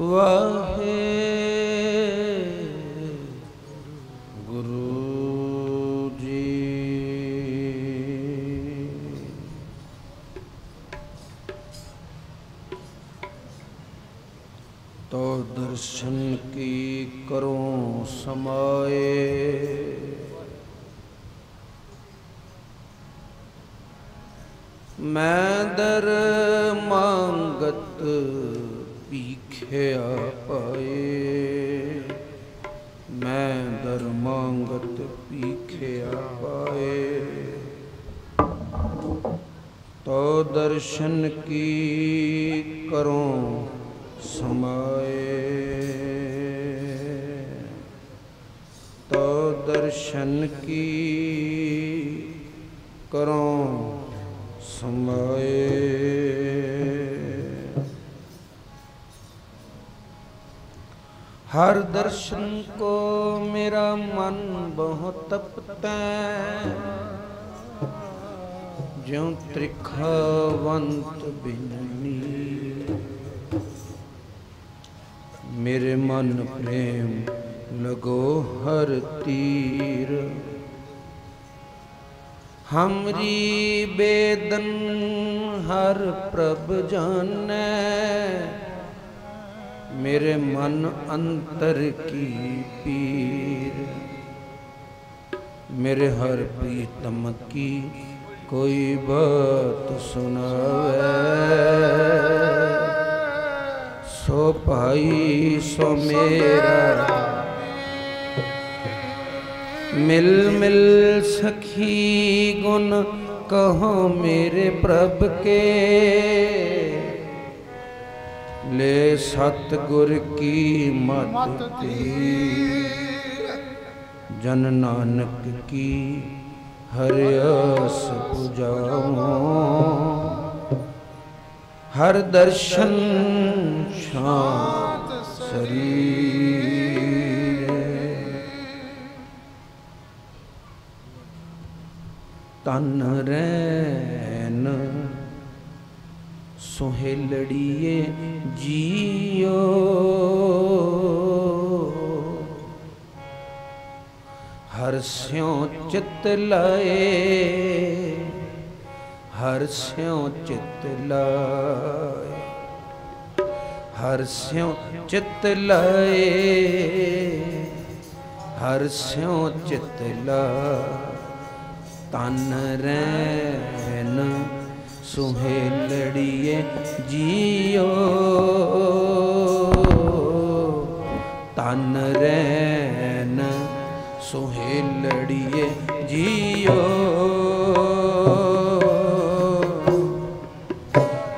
ਵਾਹੇ ਗੁਰੂ ਜੀ ਤੋ ਦਰਸ਼ਨ ਕੀ ਕਰੋ ਸਮਾਏ। ਮੈਂ ਦਰ ਮੰਗਤ ਪੀਖਿਆ ਪਾਏ। ਮੈਂ ਦਰਮਾਂਗਤ ਪੀਖਿਆ ਪਾਏ। ਤੋ ਦਰਸ਼ਨ ਕੀ ਕਰੋ ਸਮਾਏ। ਤੋ ਦਰਸ਼ਨ ਕੀ ਕਰੋ ਸਮਾਏ। ਹਰ ਦਰਸ਼ਨ ਕੋ ਮੇਰਾ ਮਨ ਬਹੁਤ ਤਪਤੈ। ਜਿਉ ਤ੍ਰਿਖਵੰਤ ਬਿਨਨੀ ਮੇਰੇ ਮਨ ਪ੍ਰੇਮ ਲਗੋ ਹਰ ਤੀਰ। ਹਮਰੀ ਬੇਦਨ ਹਰ ਪ੍ਰਭ ਜਾਣੈ। ਮੇਰੇ ਮਨ ਅੰਤਰ ਕੀ ਪੀਰ? ਮੇਰੇ ਹਰ ਪ੍ਰੀਤਮ ਕੀ ਕੋਈ ਬਾਤ ਸੁਣਾਵੇ? ਸੋ ਭਾਈ, ਸੋ ਮੇਰਾ। ਮਿਲ ਮਿਲ ਸਖੀ ਗੁਣ ਕਹੋ ਮੇਰੇ ਪ੍ਰਭ ਕੇ। ਲੈ ਸਤ ਗੁਰ ਕੀ ਮਤ ਪੀ ਜਨ ਨਾਨਕ ਕੀ ਹਰਿਆਸ ਪੁਜਾਵੋ ਹਰ ਦਰਸ਼ਨ ਸ਼ਾਂਤ ਸਰੀਰ। ਤਨ ਰੈਨ ਸੁਹੇਲੜੀਏ ਜੀਓ। ਹਰ ਸਿਉ ਚਿਤ ਲਏ, ਹਰ ਸਿਉ ਚਿਤ ਲਾਏ, ਹਰ ਸਿਉ ਚਿਤ ਲਏ, ਹਰ ਸਿਉ ਚਿਤ ਲਾਏ ਤਨ ਰੈਨ ਸੁਹੇਲੜੀਏ ਜੀਓ। ਤਨ ਰੈਨ ਸੁਹੇਲੜੀਏ ਜੀਓ।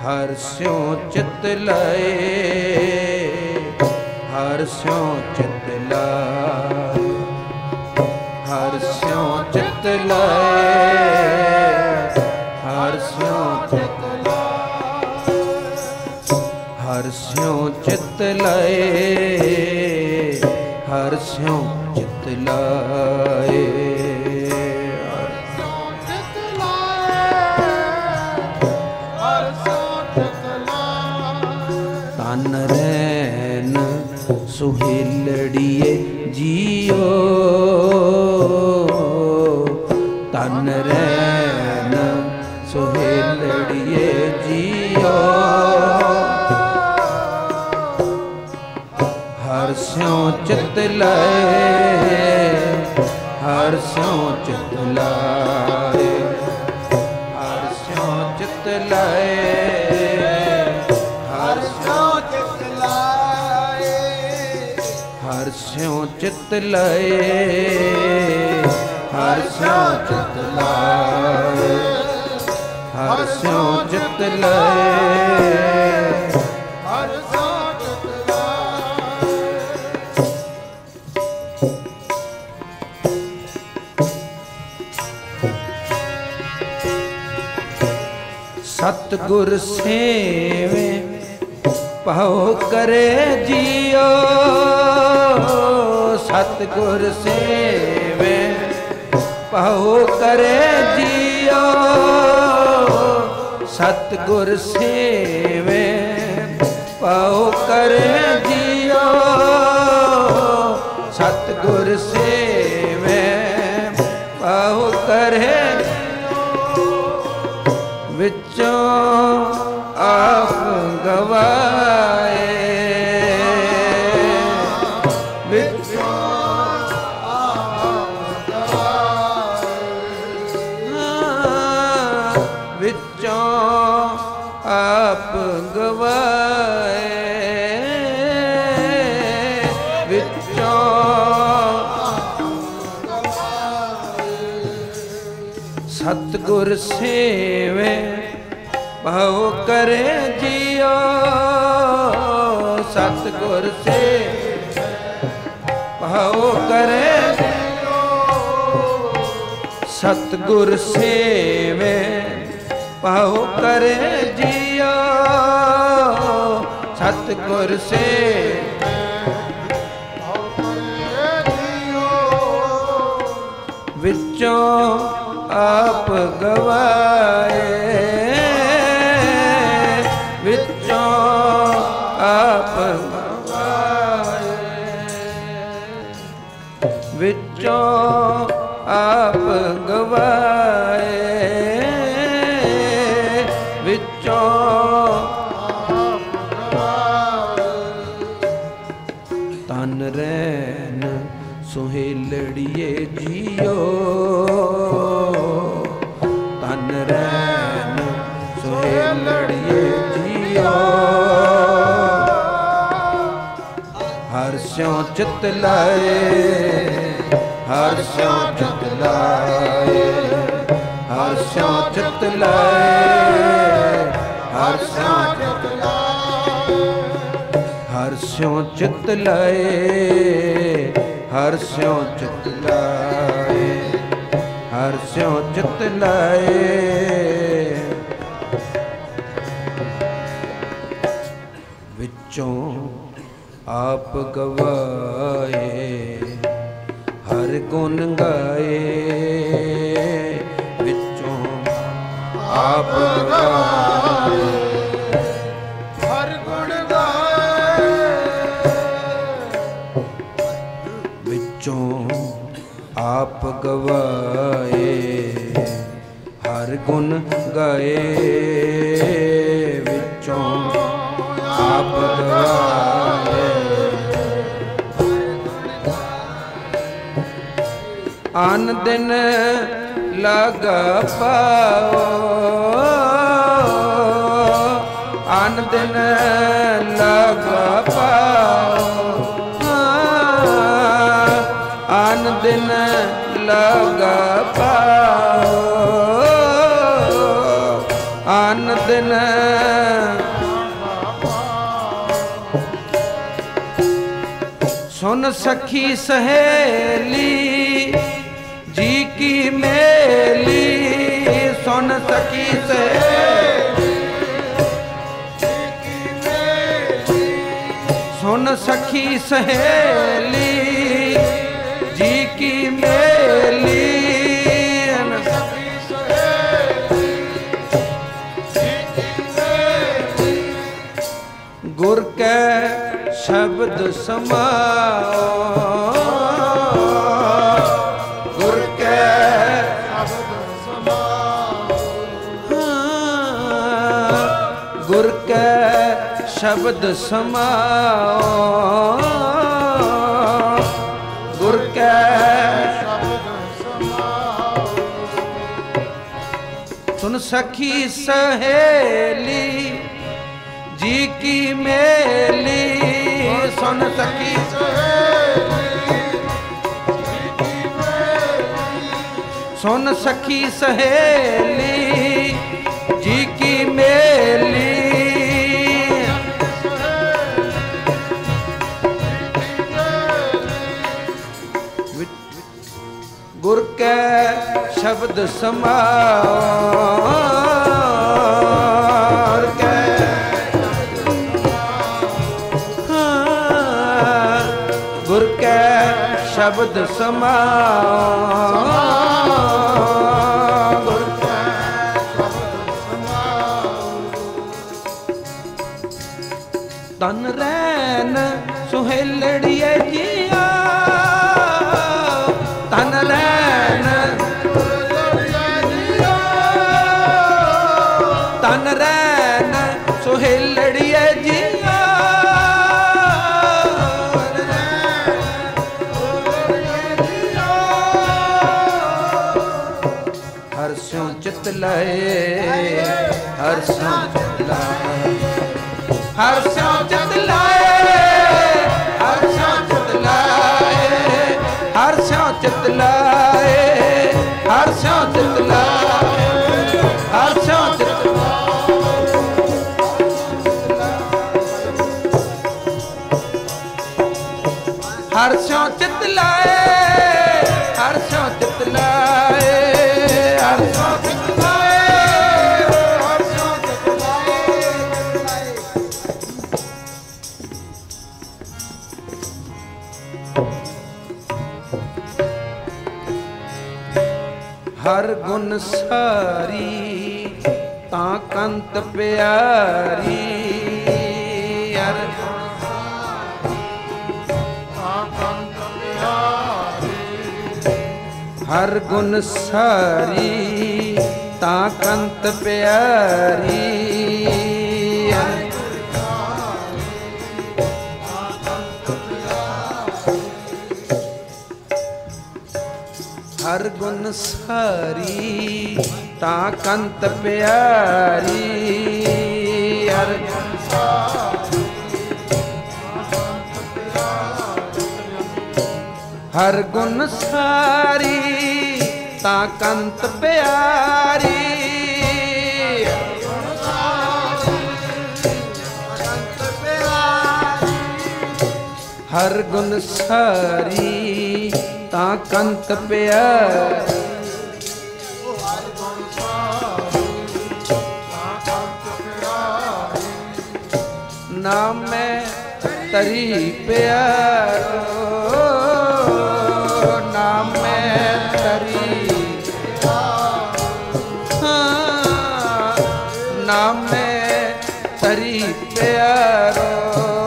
ਹਰ ਸਿਉ ਚਿਤ ਲਏ, ਹਰ ਸਿਉ ਚਿਤ ਲਾਏ, ਹਰ ਸਿਉ ਚਿਤ ਲਾਏ। ਚਿਤ ਲਾਏ ਹਰ ਸਿਉ ਚਿਤ ਲਾਏ। ਤਨ ਰੈਨ ਸੁਹੇਲੜੀਏ ਜੀਓ। ਸਿਉ ਚਿਤ ਲਾਏ, ਹਰ ਸਿਉ ਚਿਤ ਲਾਏ, ਹਰ ਸਿਉ ਚਿਤ ਲਾਏ, ਹਰ ਸਿਉ ਚਿਤ ਲਾਏ, ਹਰ ਸਿਉ ਚਿਤ ਲਾਏ, ਹਰ ਸਿਉ ਚਿਤ ਲਾਏ, ਹਰ ਸਿਉ ਚਿਤ ਲਾਏ। ਸਤਗੁਰ ਸੇਵੇ ਭਉ ਕਰੇ ਜੀਓ। ਸਤਗੁਰ ਸੇਵੇ ਭਉ ਕਰੇ ਜੀਓ। ਸਤਗੁਰ ਸੇਵੇ ਪਾਉ ਕਰੇ ਜੀਓ। ਸਤਗੁਰ ਸੇਵੇ ਵਿੱਚੋਂ ਆਪ ਗਵਾਏ। ਵਿੱਚੋਂ ਵਿੱਚੋਂ ਆਪ ਗਵਾਏ। ਵਿੱਚੋਂ ਸਤਗੁਰ ਸੇਵੇ ਸਤਗੁਰ ਸੇਵੇ ਭਾਉ ਕਰੇ ਜੀਓ। ਸਤਗੁਰ ਸੇ ਵਿੱਚੋਂ ਆਪ ਗਵਾਏ। ਚਿਤ ਲਾਏ, ਹਰ ਸਿਉ ਚਿਤ ਲਾਏ, ਹਰ ਸਿਉ ਚਿਤ ਲਾਏ, ਹਰ ਸਿਉ ਚਿਤ ਹਰ ਸਿਉ ਚਿਤ ਲਾਏ, ਹਰ ਸਿਉ ਚਿਤ ਲਾਏ, ਹਰ ਸਿਉ ਚਿਤ ਲਾਏ। ਵਿੱਚੋਂ ਆਪ ਗਵਾ ਗੁਣ ਗਾਏ। ਵਿੱਚੋਂ ਆਪ ਗਵਾਏ ਹਰ ਗੁਣ ਗਾਏ। ਵਿੱਚੋਂ ਆਪ ਗਵਾਏ। ਹਰ ਗੁਣ ਗਾਏ। ਵਿੱਚੋਂ ਆਪ ਆਨ ਦਿਨ ਲਗਾ ਪਾਓ। ਅਨ ਦਿਨ ਲਗ ਪਾਓ। ਆਨ ਦਿਨ ਲਗ ਪਾਓ। ਆਨ ਦਿਨ ਸੁਨ ਸਖੀ ਸਹੇਲੀ ਕੀ ਮੇਲੀ ਸੁਨ ਸਖੀ ਸਹੇਲੀ ਸੁਨ ਸਖੀ ਸਹੇਲੀ, ਜੀ ਕੀ ਮੇਲੀ? ਗੁਰ ਕੈ ਸ਼ਬਦ ਸਮਾਓ ਸ਼ਬਦ ਸਮਾਓ। ਗੁਰ ਕੈ ਸੁਨ ਸਖੀ ਸਹੇਲੀ, ਜੀ ਕੀ ਮੇਲੀ। ਸੁਨ ਸਖੀ ਸੁਨ ਸਖੀ ਸਹੇਲੀ, ਜੀ ਕੀ ਮੇਲੀ। ਕੈ ਸ਼ਬਦ ਸਮਾਰ ਕੈ। ਗੁਰ ਕੈ ਸ਼ਬਦ ਸਮਾਰ। ਲਾਏ, ਹਰ ਸਿਉ ਚਿਤ ਲਾਏ, ਹਰ ਸਿਉ ਚਿਤ ਲਾਏ। ਹਰ ਸਿਉ ਚਿਤ ਲਾਏ, ਹਰ ਸਿਉ ਚਿਤ ਹਰ ਗੁਣ ਸਾਰੀ ਤਾਂ ਕੰਤ ਪਿਆਰੀ। ਹਰ ਹਰ ਗੁਣ ਸਾਰੀ ਤਾਂ ਕੰਤ ਪਿਆਰੀ। ਹਰ ਸਾਰੀ ਤਾਂ ਕੰਤ ਪਿਆਰੀ। ਹਰ ਹਰ ਗੁਣ ਸਾਰੀ, ਤਾਂ ਕੰਤ ਪਿਆਰੀ। ਹਰ ਗੁਣ ਸਾਰੀ, ਤਾਂ ਕੰਤ ਪਿਆਰੀ। ਨਾਮ ਤਰੀ ਪਿਆਰੋ। ਨਾਮ ਤਰੀ। ਹਾਂ, ਨਾਮ ਮੈਂ ਤਰੀ ਪਿਆਰੋ।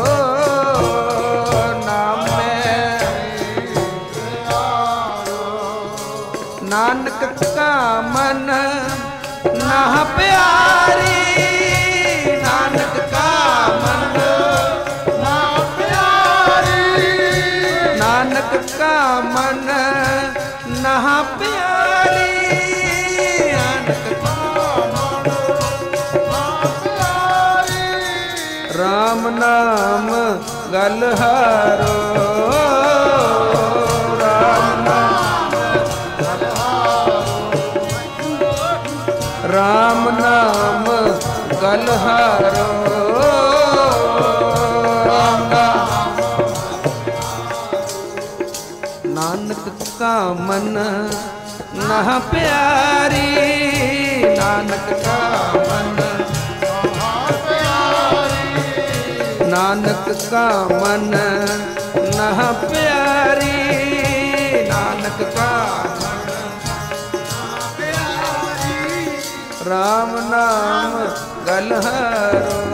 ਗਲ ਹਾਰੋ। ਰਾਮ ਨਾਮ ਰਾਮ ਗਲ ਹਾਰੋ। ਰਾਮ ਨਾਮ। ਨਾਨਕ ਕਾ ਮਨ ਨਾ ਪਿਆਰੀ। ਨਾਨਕ ਕਾ ਨਾਨਕ ਕਾ ਮਨ ਨਾ ਪਿਆਰੀ, ਨਾਨਕ ਕਾ ਮਨ ਰਾਮ ਨਾਮ ਗਲ ਹਰੋ।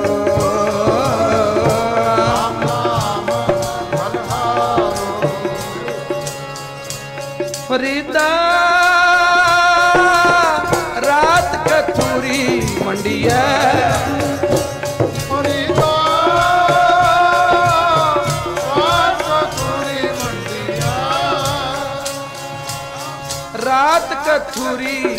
ਫਰੀਦਾ, ਰਾਤ ਕਥੂਰੀ ਮੰਡੀਐ। ਰਾਤ ਕਥੂਰੀ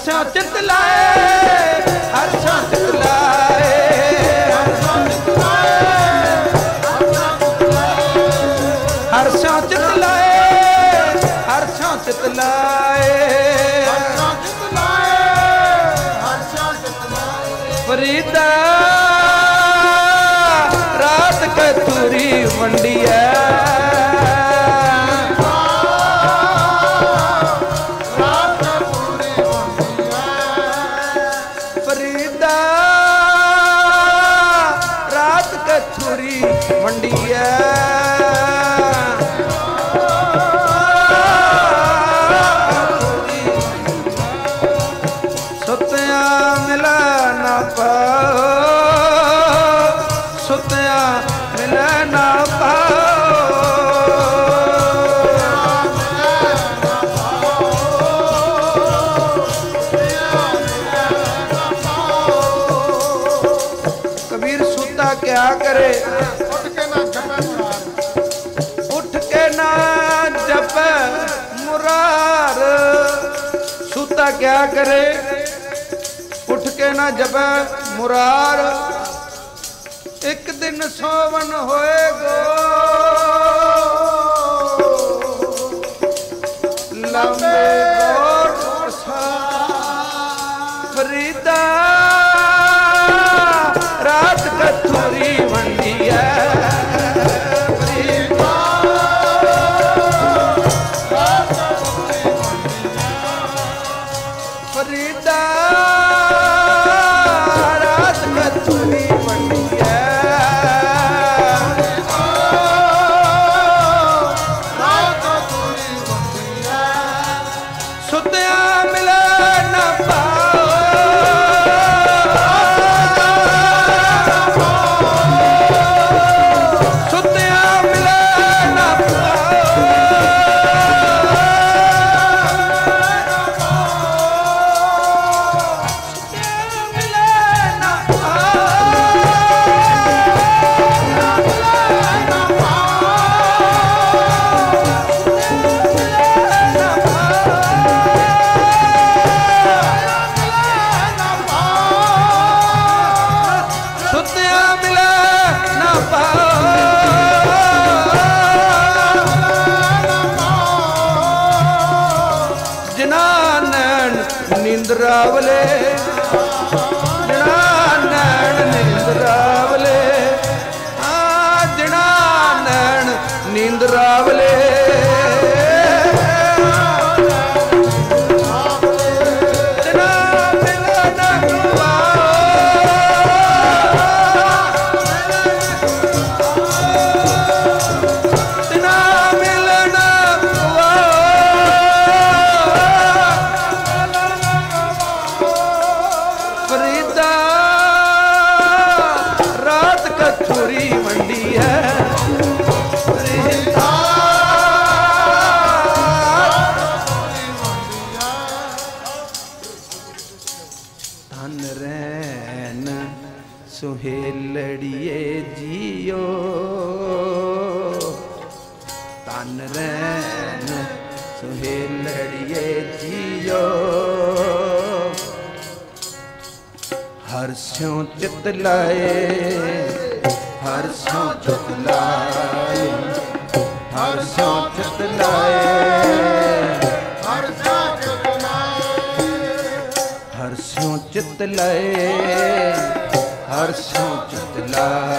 ਹਰ ਸਿਉ ਚਿਤ ਲਾਏ, ਹਰ ਸਿਉ ਚਿਤ ਲਾਏ, ਹਰ ਚਿਤ ਲਾਏ, ਹਰ ਚਿਤ ਲਾਏ ਫਰੀਦਾ, ਰਾਤ ਕਤੂਰੀ ਵੰਡੀਐ। ਫਰੀਦਾ ਕਤੂਰੀ ਨਾ ਜਪੈ ਮੁਰਾਰ ਇੱਕ ਦਿਨ ਸੋਵਨ ਹੋਏਗੋ ਲੰਬੇ ਚਿਤ ਲਾਏ, ਹਰ ਸਿਉ ਚਿਤ ਲਾਏ, ਹਰ ਸਿਉ ਚਿਤ ਲਾਏ, ਹਰ ਸਿਉ ਚਿਤ ਲਾਏ, ਹਰ ਸਿਉ ਚਿਤ ਲਾਏ।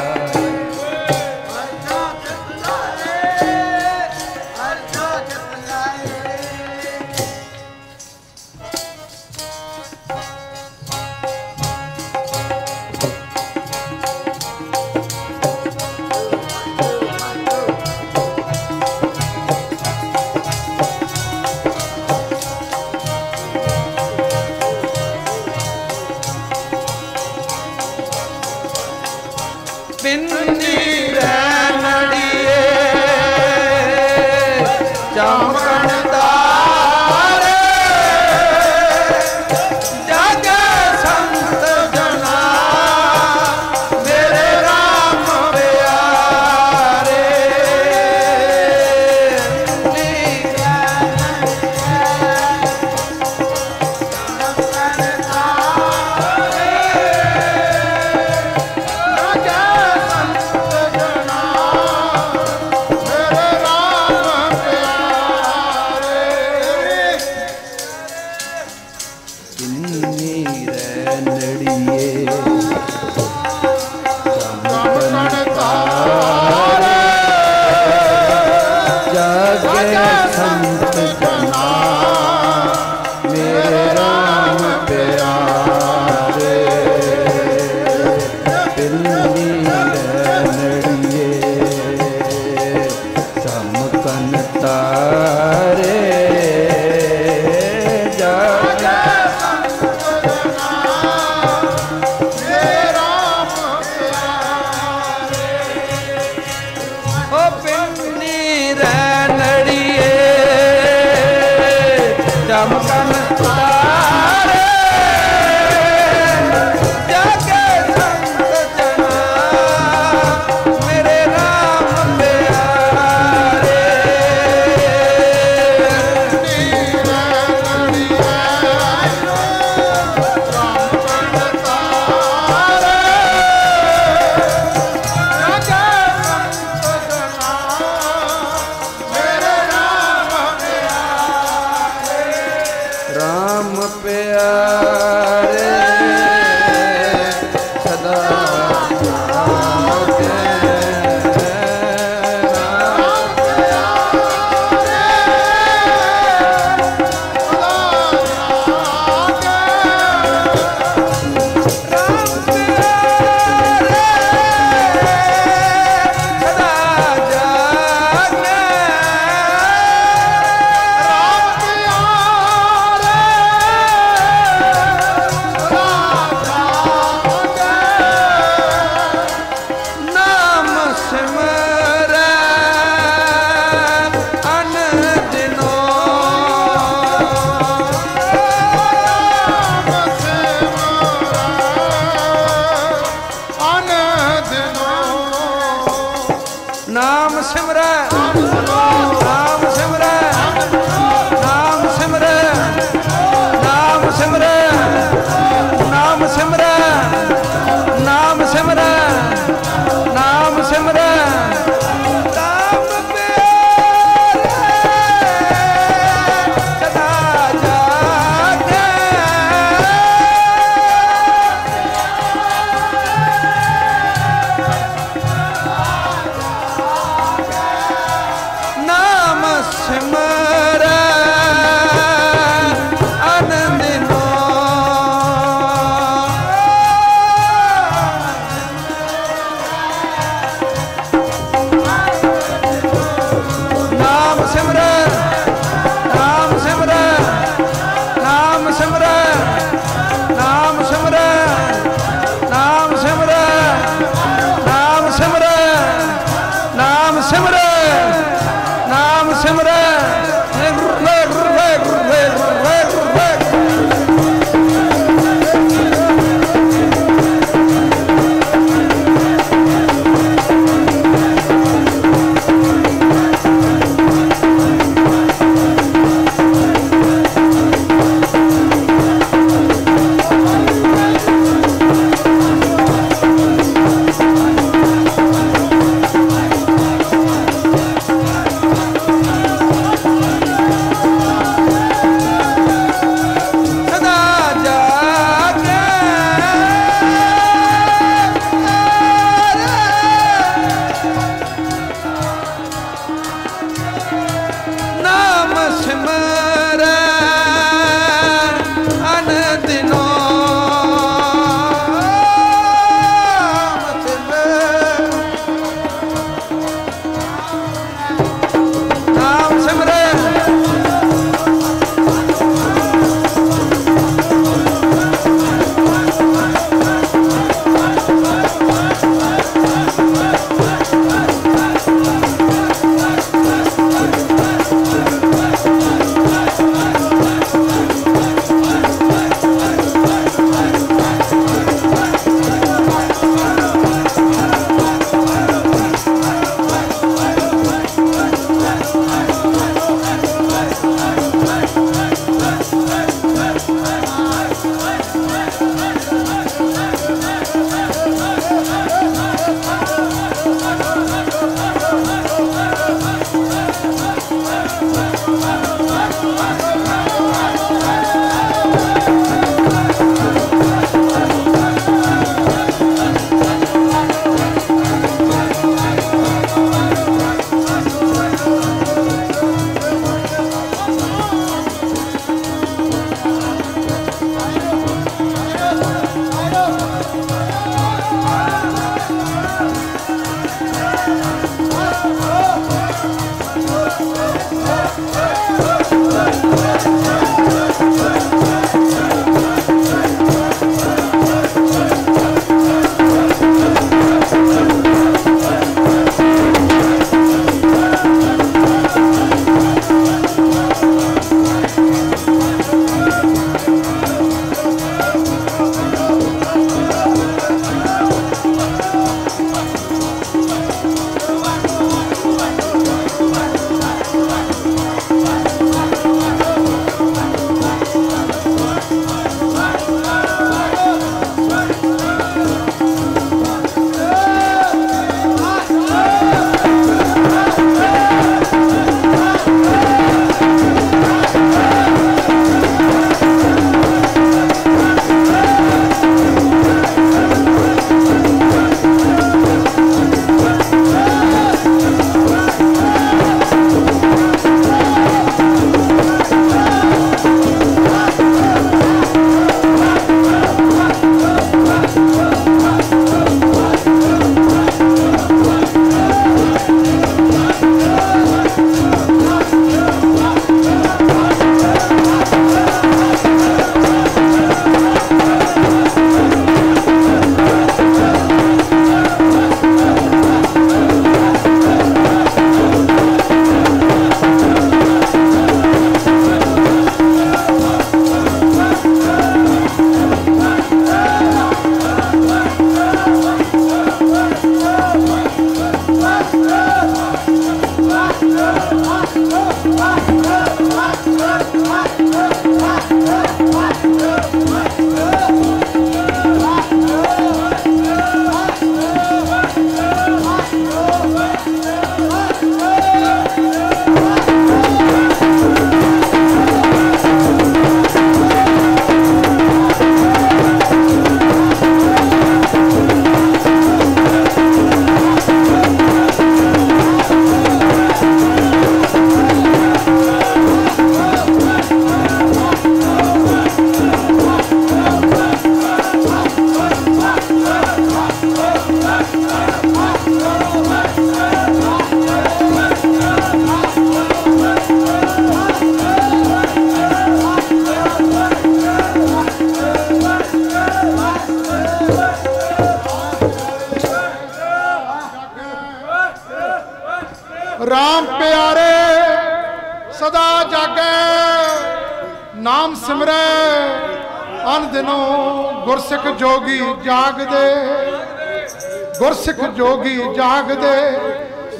ਜੋਗੀ ਜਾਗਦੇ,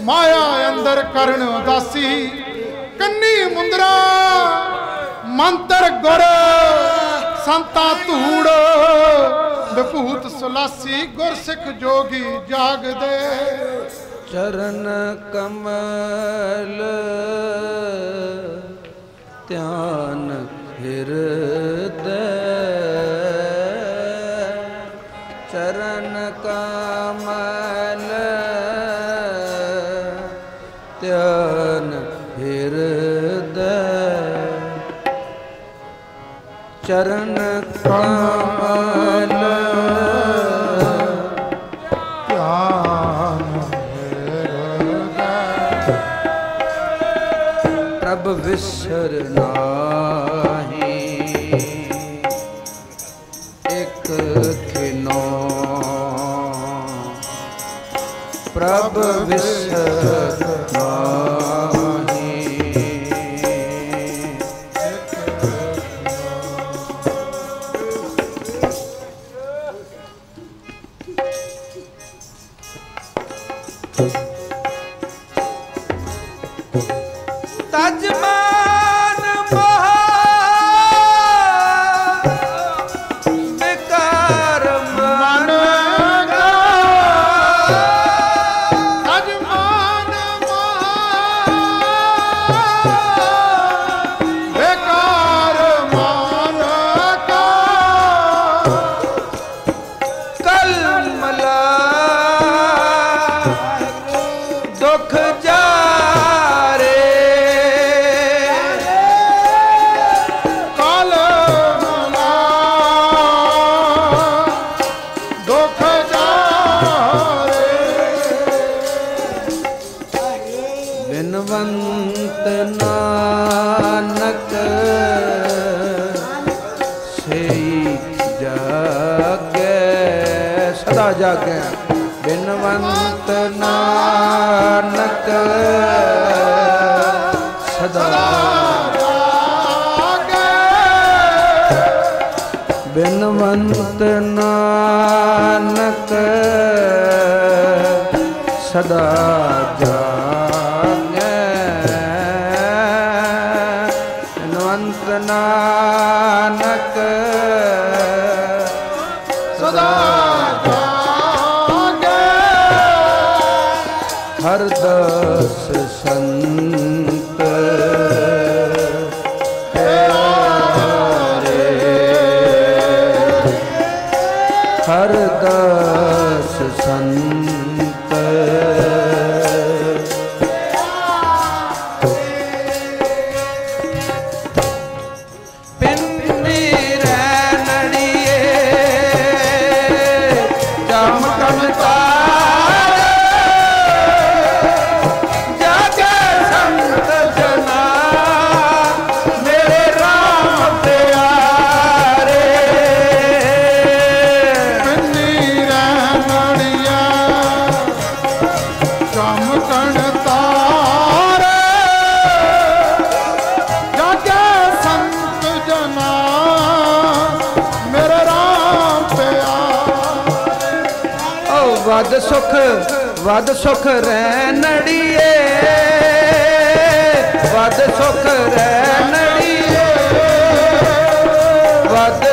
ਮਾਇਆ ਅੰਦਰ ਕਰਨ ਦਾਸੀ ਕੰਨੀ ਮੁੰਦਰਾ, ਮੰਤਰ ਗੁਰ, ਸੰਤਾ ਧੂੜ। ਵਿਭੂਤ ਸੁਲਾਸੀ ਗੁਰ ਸਿੱਖ ਜੋਗੀ ਜਾਗਦੇ। ਚਰਨ ਕਮਲ, ਧਿਆਨ ਹਿਰ ਚਰਨ ਕਮਲ ਸਦਾ ਜਾਗੈ ਬਿਨਵੰਤ ਨਾਨਕ। ਸਦਾ ਜਾਗੈ ਬਿਨਵੰਤ ਨਾਨਕ। ਸਦਾ So. ਵਦ ਸੁਖ ਰਹਿ ਨੜੀਏ ਵਦ ਸੁਖ ਰਹਿ ਨੜੀਏ ਵਦ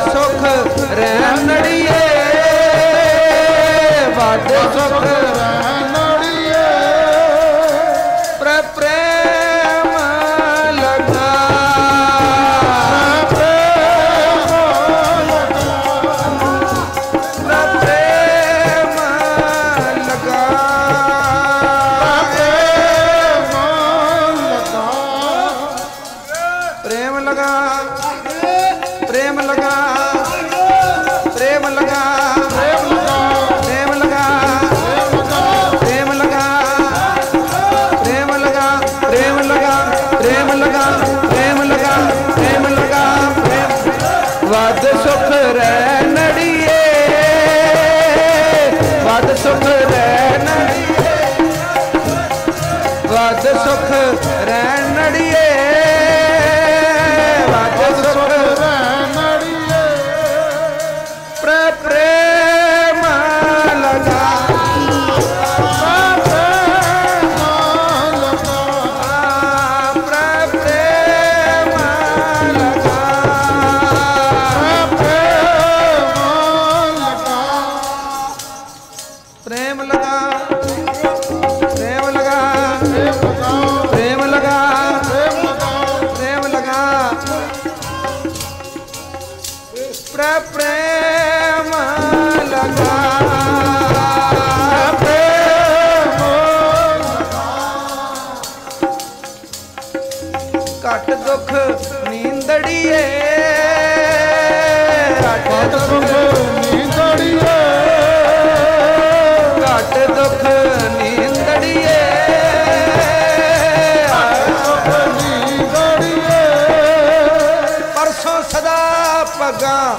ਦੁੱਖ ਨੀਂਦੜੀਏ। ਘਟ ਦੁੱਖ ਨੀਂਦੜੀਏ। ਘਟ ਦੁੱਖ ਨੀਂਦੜੀਏ। ਪਰਸੋਂ ਸਦਾ ਪਗਾ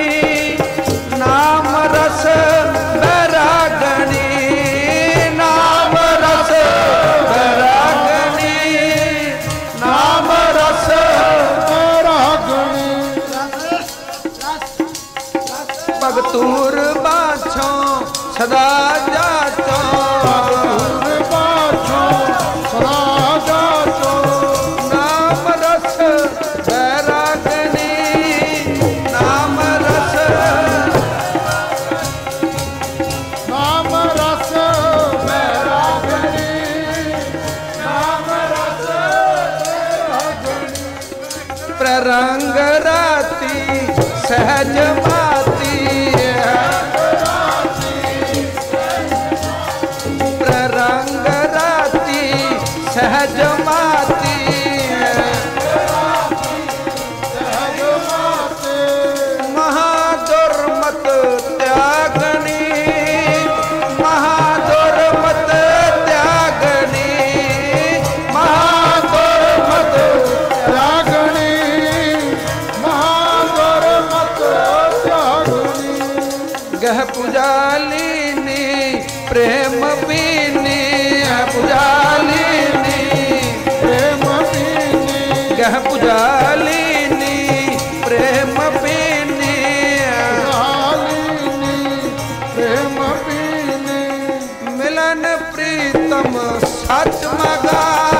ਮਿਲਨ ਪ੍ਰੀਤਮ ਸਚ ਮਗਾ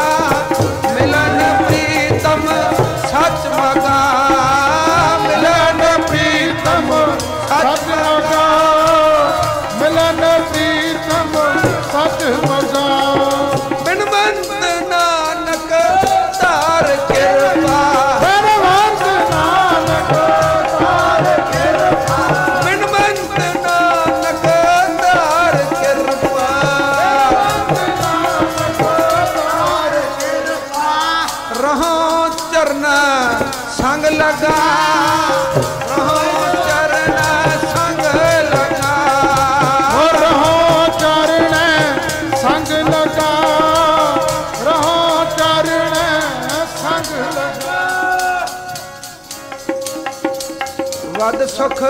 ਸੁਖ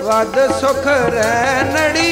ਵਦ ਸੁਖ ਰਹਿਣੜੀ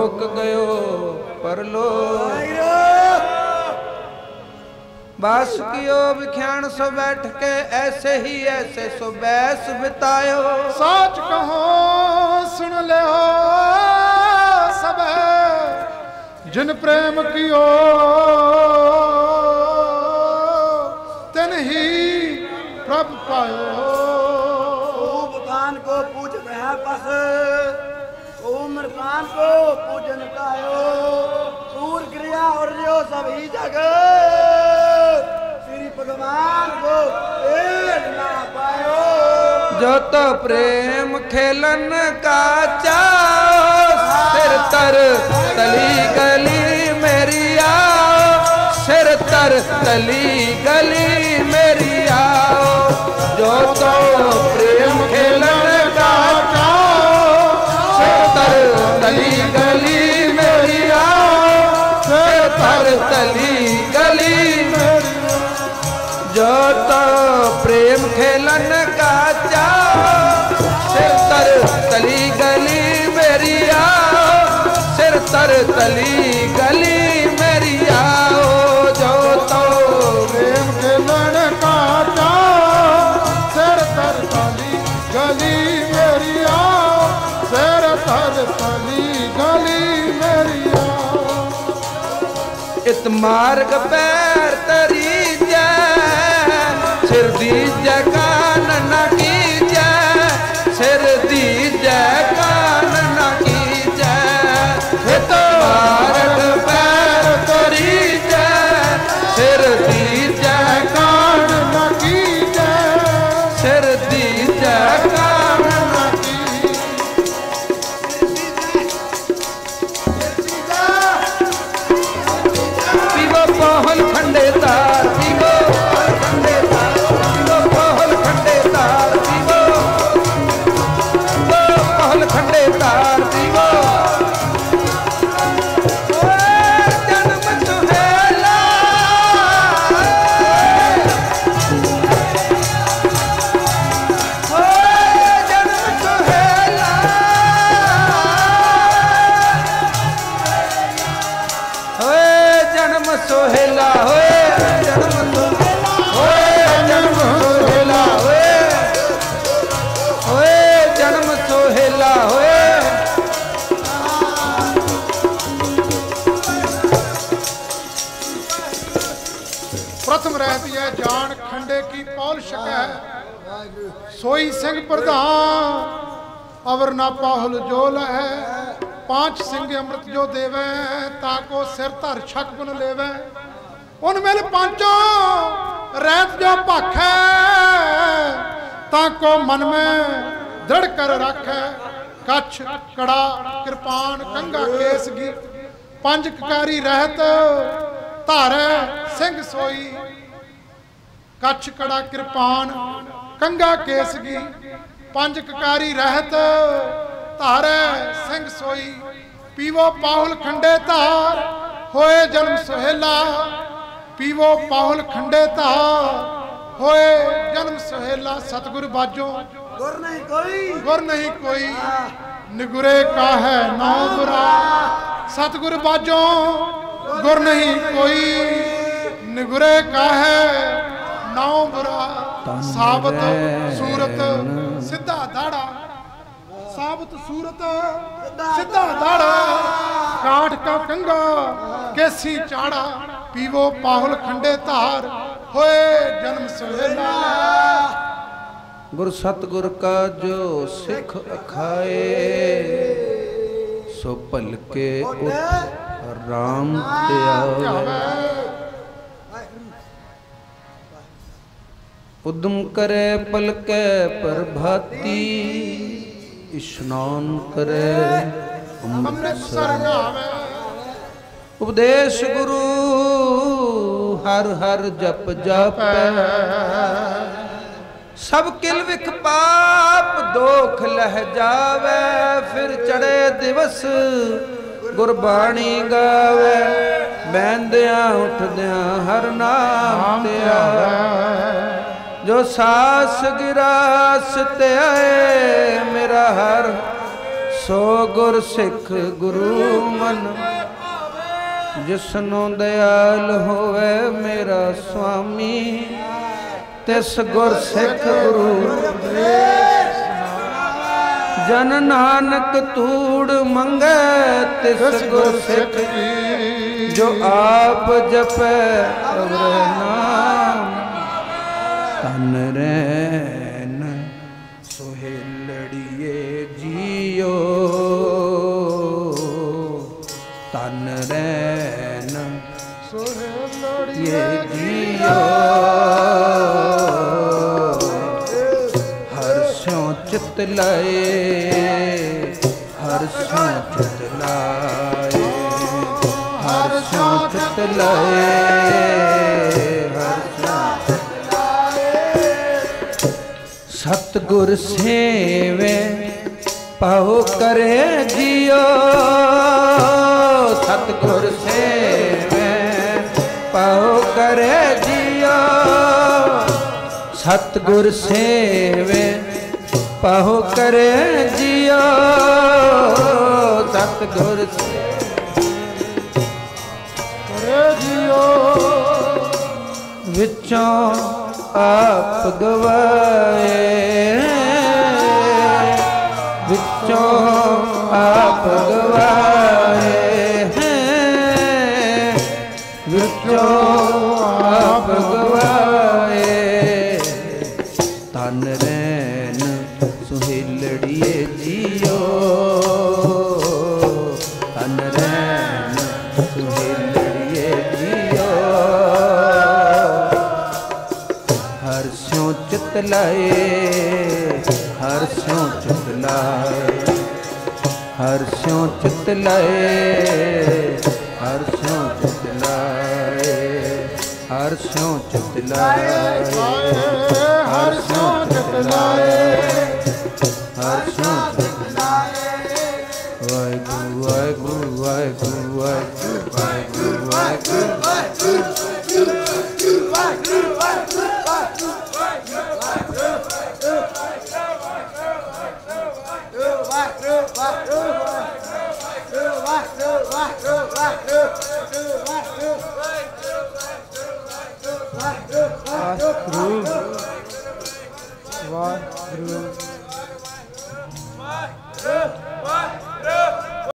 ਲੋਕ ਗਇਓ ਪਰਲੋਕ ਬਸ ਕਿਓ ਵਿਖਿਆਣ ਸੋ ਬੈਠ ਕੇ ਐਸੇ ਹੀ ਐਸੇ ਸੋ ਬੈਸ ਬਿਤਾਇਓ। ਸੱਚ ਕਹੋ ਸੁਣ ਲਿਓ ਸਭ। ਜਿਨ ਪ੍ਰੇਮ ਕੀਓ ਤਨ ਹੀ ਪ੍ਰਭ ਪਾਇਓ। ਸੂਬ ਖਾਨ ਕੋ ਪੁੱਛ ਰਹਾ ਪਸ। उम्रकान को पूजन कायो सूर क्रिया और जो सभी जग श्री भगवान को ना पायो। जो तो प्रेम खेलन का चाओ, सिर तर तली गली मेरी आओ। सिर तर तली गली मेरी आओ। जो तो खेलन का जाओ सिर तर तली गली मेरी आओ सिर तर तली गली मेरी आओ जो तो प्रेम खेलन का जाओ सिर तर तली गली मेरी आओ सिर तर तली गली मेरी आओ इत मार्ग पैर तरी ਸਿਰ ਦੀ ਜਗਾਨ ਨਾ ਕੀ ਸਿੰਘ ਪ੍ਰਧਾਨ, ਅਵਰ ਨਾ ਪਾਹੁਲ ਜੋ ਲਹੈ, ਪਾਂਚ ਸਿੰਘ ਅੰਮ੍ਰਿਤ ਜੋ ਦੇਵੈ, ਤਾ ਕੋ ਸਿਰ ਧਰ ਛਕ ਗੁਣ ਲੇਵੈ। ਉਨ ਮਿਲ ਪਾਂਚੋ, ਰਹਿਤ ਜੋ ਭਾਖੈ, ਤਾਂ ਕੋ ਮਨ ਮੈਂ ਦ੍ਰਿੜ ਕਰ ਰੱਖੈ। ਕੱਛ, ਕੜਾ, ਕਿਰਪਾਨ ਕੰਗਾ ਕੇਸਗੀ ਪੰਜ ਕਕਾਰੀ ਰਹਿਤ, ਧਾਰੈ, ਸਿੰਘ ਸੋਈ। ਕੱਛ, ਕੜਾ, ਕਿਰਪਾਨ ਕੰਗਾ ਕੇਸਗੀ ਪੰਜ ਕਕਾਰੀ ਰਹਿਤ ਧਾਰੈ ਸਿੰਘ ਸੋਈ। ਪੀਵੋ ਪਾਹੁਲ ਖੰਡੇ ਧਾਰ ਹੋਏ ਜਨਮ ਸੁਹੇਲਾ। ਪੀਵੋ ਪਾਹੁਲ ਖੰਡੇ ਧਾਰ ਹੋਏ ਜਨਮ ਸੁਹੇਲਾ। ਸਤਿਗੁਰ ਬਾਜੋ। ਗੁਰ ਨਹੀਂ ਕੋਈ। ਗੁਰ ਨਹੀਂ ਕੋਈ। ਨਿਗੁਰੇ ਕਾਹੈ ਨਾਉ ਬੁਰਾ ਸਤਿਗੁਰ ਬਾਜੋ। ਗੁਰ ਨਹੀਂ ਕੋਈ। ਨਿਗੁਰੇ ਕਾਹੈ ਨਾਉ ਬੁਰਾ ਸਾਬਤ ਸੂਰਤ ਸਿੱਧਾ ਦਾੜਾ ਸਾਬਤ ਸੂਰਤ ਸਿੱਧਾ ਦਾੜਾ ਕਾਠ ਕਾ ਕੰਗਾ ਕੇਸੀ ਚਾੜਾ। ਪੀਵੋ ਪਾਹੁਲ ਖੰਡੇ ਧਾਰ। ਹੋਏ ਜਨਮ ਸੁਹੇਲਾ ਗੁਰ ਸਤਗੁਰ ਕਾ ਜੋ ਸਿੱਖ ਅਖਾਏ ਸੋ ਭਲਕੇ ਉਠ ਰਾਮ ਤੇ ਉਦਮ ਕਰੇ ਪਲਕੇ ਪ੍ਰਭਾਤੀ ਇਸ਼ਨਾਨ ਕਰੇ ਅੰਮ੍ਰਿਤਸਰ। ਨਾਵੇ ਉਪਦੇਸ਼ ਗੁਰੂ ਹਰ ਹਰ ਜਪ ਜਾਪੈ। ਸਭ ਕਿਲ ਵਿਖ ਪਾਪ ਦੋਖ ਲਹਿ ਜਾਵੇ। ਫਿਰ ਚੜੇ ਦਿਵਸ ਗੁਰਬਾਣੀ ਗਾਵੇ। ਬੈੰਦਿਆਂ ਉੱਠਦਿਆਂ ਹਰ ਨਾਮ ਤੇ ਆਵੇ ਜੋ ਸਾਸ ਗਿਰਾਸ ਤੇ ਆਏ ਮੇਰਾ ਹਰ, ਸੋ ਗੁਰ ਸਿੱਖ ਗੁਰੂ ਮਨ। ਜਿਸਨੂੰ ਦਿਆਲ ਹੋਵੇ ਮੇਰਾ ਸੁਆਮੀ, ਤਿਸ ਗੁਰ ਸਿੱਖ ਗੁਰੂ। ਜਨ ਨਾਨਕ ਤੂੜ ਮੰਗੈ ਤਿਸ ਗੁਰ ਸਿੱਖ। ਜੋ ਆਪ ਜਪੈ ਅਵਰ ਨਾਮ। ਤਨ ਰੈਨ ਸੋਹੇਲੜੀਏ ਜੀਓ। ਤਨ ਰੈਨ ਇਹ ਜੀਓ। ਹਰ ਸਿਉ ਚਿਤ ਲਾਏ, ਹਰ ਸਿਉ ਚਿਤ ਲਾਏ, ਹਰ ਚਿਤ ਲਾਏ। ਸਤਗੁਰ ਸੇਵੇ ਪਾਉ ਕਰੇ ਜਿਉ ਸਤਗੁਰ ਸੇਵੇ ਪਾਉ ਕਰੇ ਜਿਉ ਸਤਗੁਰ ਸੇਵੇ ਪਾਉ ਕਰੇ ਜਿਉ ਸਤਗੁਰ ਕਰੇ ਜਿਓ। ਵਿੱਚੋਂ ਆਪ ਗਵਾਏ। ਵਿੱਚੋਂ ਆਪ ਗਵਾਏ। ਲਾਏ, ਹਰ ਸਿਉ ਚਿਤ ਲਾਏ, ਹਰ ਸਿਉ ਚਿਤ ਲਾਏ, ਹਰ ਸਿਉ ਚਿਤ ਲਾਏ, ਹਰ ਸਿਉ ਚਿਤ ਲਾਏ, ਹਰ ਸਿਉ ਚਿਤ ਲਾਏ।